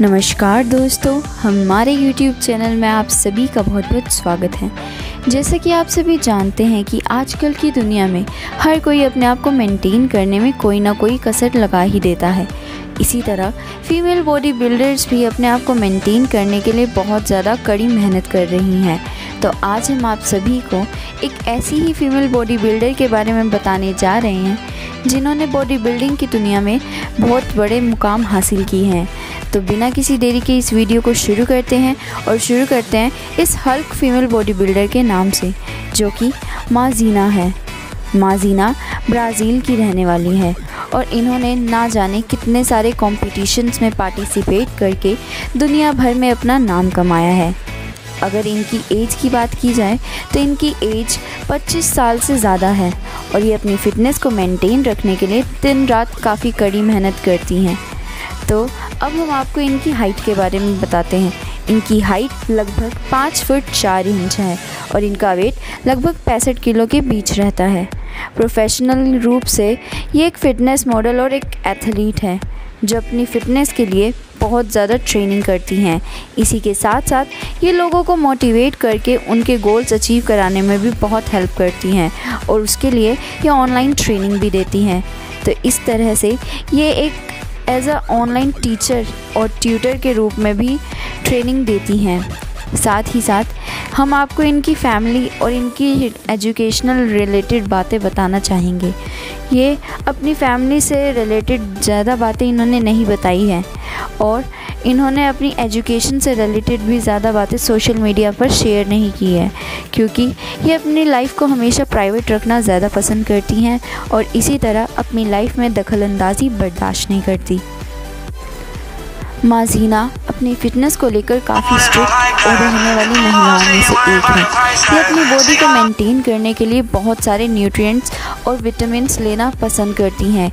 नमस्कार दोस्तों, हमारे YouTube चैनल में आप सभी का बहुत बहुत स्वागत है। जैसा कि आप सभी जानते हैं कि आजकल की दुनिया में हर कोई अपने आप को मेंटेन करने में कोई ना कोई कसर लगा ही देता है। इसी तरह फीमेल बॉडी बिल्डर्स भी अपने आप को मेंटेन करने के लिए बहुत ज़्यादा कड़ी मेहनत कर रही हैं। तो आज हम आप सभी को एक ऐसी ही फीमेल बॉडी बिल्डर के बारे में बताने जा रहे हैं, जिन्होंने बॉडी बिल्डिंग की दुनिया में बहुत बड़े मुकाम हासिल किए हैं। तो बिना किसी देरी के इस वीडियो को शुरू करते हैं और शुरू करते हैं इस हल्क फीमेल बॉडी बिल्डर के नाम से, जो कि माजीना है। माजीना ब्राज़ील की रहने वाली है और इन्होंने ना जाने कितने सारे कॉम्पिटिशन्स में पार्टिसिपेट करके दुनिया भर में अपना नाम कमाया है। अगर इनकी एज की बात की जाए तो इनकी एज 25 साल से ज़्यादा है और ये अपनी फ़िटनेस को मेंटेन रखने के लिए दिन रात काफ़ी कड़ी मेहनत करती हैं। तो अब हम आपको इनकी हाइट के बारे में बताते हैं। इनकी हाइट लगभग पाँच फुट चार इंच है और इनका वेट लगभग पैंसठ किलो के बीच रहता है। प्रोफेशनल रूप से ये एक फ़िटनेस मॉडल और एक एथलीट है, जो अपनी फ़िटनेस के लिए बहुत ज़्यादा ट्रेनिंग करती हैं। इसी के साथ साथ ये लोगों को मोटिवेट करके उनके गोल्स अचीव कराने में भी बहुत हेल्प करती हैं और उसके लिए ये ऑनलाइन ट्रेनिंग भी देती हैं। तो इस तरह से ये एक एज अ ऑनलाइन टीचर और ट्यूटर के रूप में भी ट्रेनिंग देती हैं। साथ ही साथ हम आपको इनकी फैमिली और इनकी एजुकेशनल रिलेटेड बातें बताना चाहेंगे। ये अपनी फैमिली से रिलेटेड ज़्यादा बातें इन्होंने नहीं बताई हैं और इन्होंने अपनी एजुकेशन से रिलेटेड भी ज़्यादा बातें सोशल मीडिया पर शेयर नहीं की है, क्योंकि ये अपनी लाइफ को हमेशा प्राइवेट रखना ज़्यादा पसंद करती हैं और इसी तरह अपनी लाइफ में दखल अंदाजी बर्दाश्त नहीं करती। माजीना अपनी फ़िटनेस को लेकर काफ़ी स्ट्रिक्ट और रहने वाली महिलाओं में से एक है। ये अपनी बॉडी को मेंटेन करने के लिए बहुत सारे न्यूट्रिएंट्स और विटामिन लेना पसंद करती हैं।